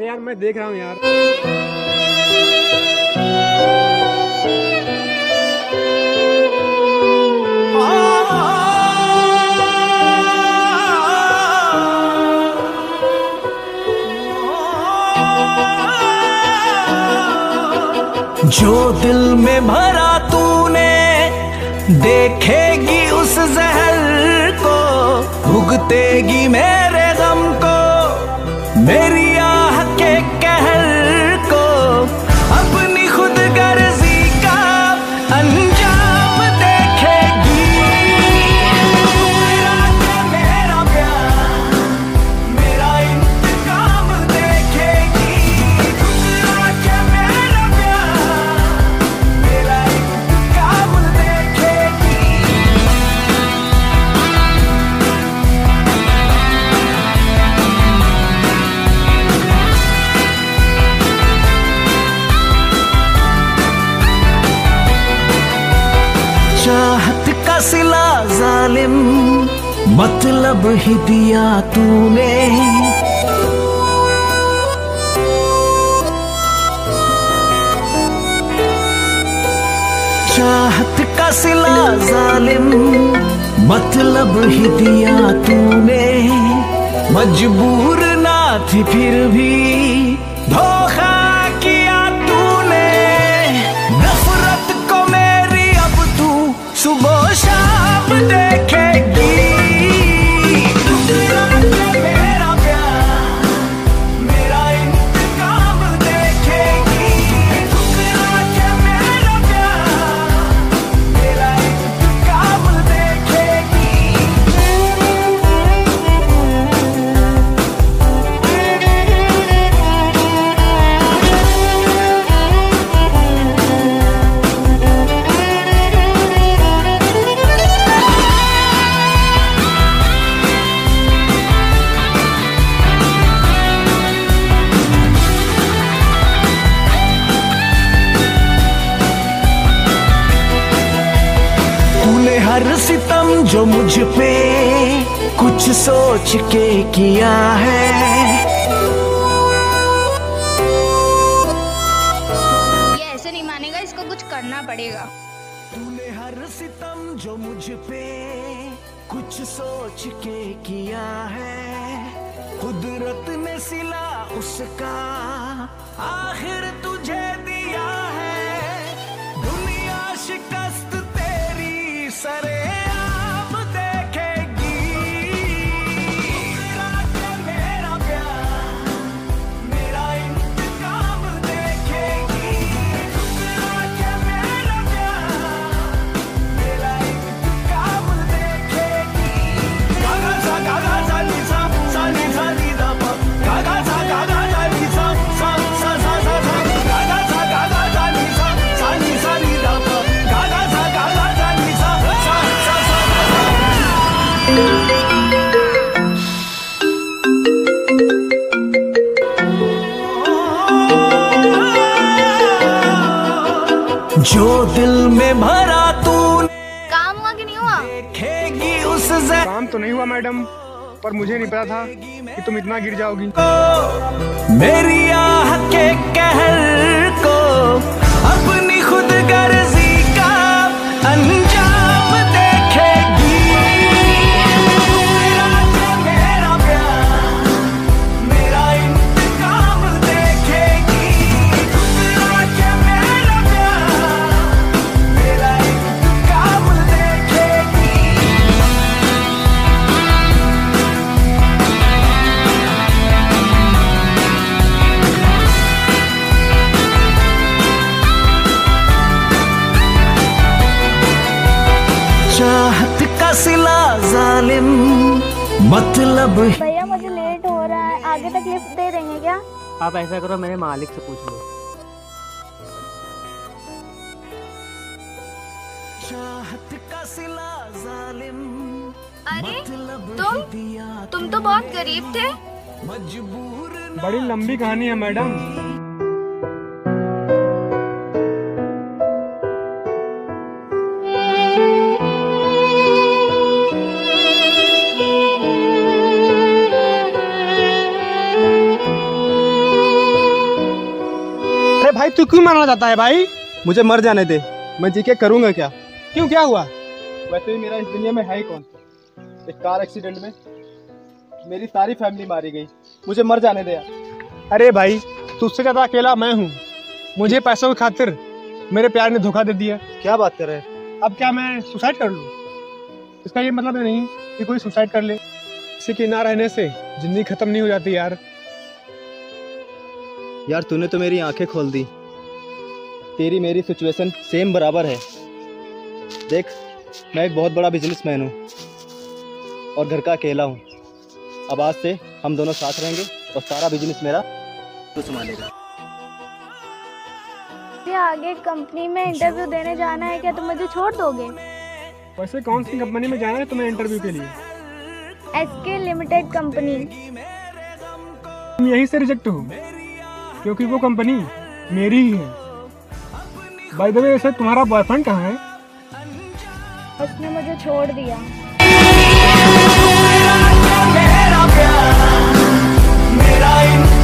मैं देख रहा हूँ यार। जो दिल में भरा तूने, देखेगी उस जहर को, भुगतेगी मेरे गम को, मेरी सिला जालिम मतलब ही दिया तूने। चाहत का सिला जालिम मतलब ही दिया तूने। मजबूर ना थी फिर भी हर सितम जो मुझ पे कुछ सोच के किया है। ये ऐसे नहीं मानेगा इसको कुछ करना पड़ेगा। तूने हर सितम जो मुझ पे कुछ सोच के किया है। कुदरत ने सिला उसका आखिर तुझे जो दिल में भरा तूने काम हुआ कि नहीं हुआ? देखेगी उस काम तो नहीं हुआ मैडम पर मुझे नहीं पता था कि तुम इतना गिर जाओगी। मेरी आह के कहर को अपनी खुद गर्जी का मतलब भैया मुझे लेट हो रहा है। आगे तक लिफ्ट दे देंगे क्या? आप ऐसा करो मेरे मालिक से पूछ लो। चाहत का सिला जालिम अरे मतलब तुम तुम तो बहुत गरीब थे। मजबूर बड़ी लंबी कहानी है मैडम। भाई तू क्यों मरना चाहता है भाई? मुझे मर जाने दे। मैं जी के करूँगा क्या? क्यों क्या हुआ? वैसे भी मेरा इस दुनिया में है ही कौन एक कार एक्सीडेंट में मेरी सारी फैमिली मारी गई। मुझे मर जाने दे अरे भाई तुझसे ज़्यादा अकेला मैं हूँ। मुझे पैसों की खातिर मेरे प्यार ने धोखा दे दिया। क्या बात कर रहे हैं? अब क्या मैं सुसाइड कर लूँ? इसका ये मतलब नहीं कि कोई सुसाइड कर ले। किसी के ना रहने से ज़िंदगी खत्म नहीं हो जाती यार। यार तूने तो मेरी आँखें खोल दी। तेरी मेरी सिचुएशन सेम बराबर है। देख मैं एक बहुत बड़ा बिजनेसमैन हूँ और घर का अकेला हूँ। अब आज से हम दोनों साथ रहेंगे और सारा बिज़नेस मेरा तू संभालेगा। आगे कंपनी में इंटरव्यू देने जाना है क्या? तुम मुझे छोड़ दोगे? वैसे कौन सी कंपनी में जाना है तुम्हें इंटरव्यू के लिए? एस के लिमिटेड कंपनी तुम यहीं से रिजेक्ट हो क्योंकि वो कंपनी मेरी ही है। बाय द वे ऐसे तुम्हारा बॉयफ्रेंड कहाँ है? उसने मुझे छोड़ दिया। मेरा प्यार मेरा इंतज़ार।